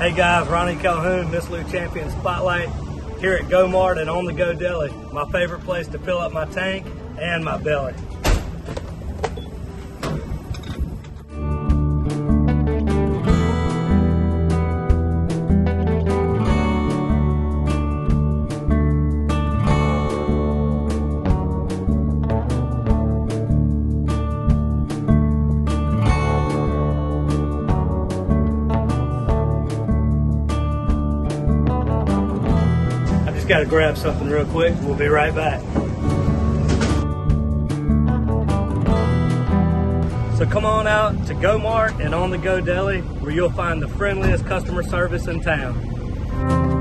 Hey guys, Ronnie Calhoun, Miss Lou Champion Spotlight here at GoMart and On The Go Deli, my favorite place to fill up my tank and my belly. Just gotta grab something real quick. We'll be right back. So come on out to GoMart and On The Go Deli where you'll find the friendliest customer service in town.